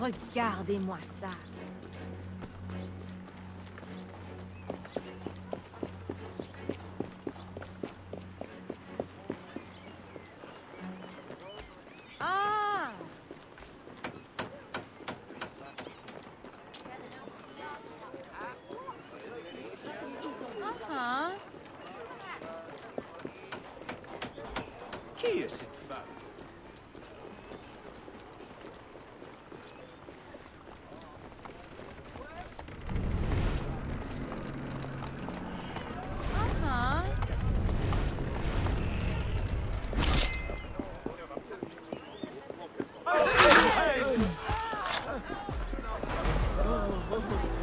Regardez-moi ça. Ah Ah Qui est cette femme? Bye.